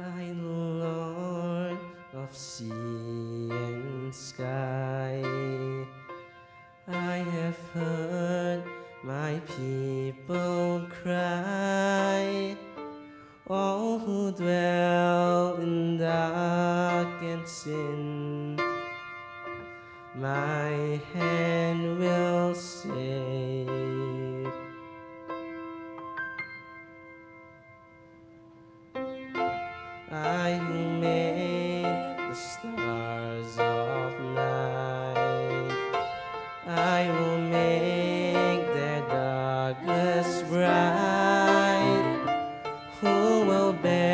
my Lord of sea and sky. I have heard my people cry, all who dwell in dark and sin. My bed.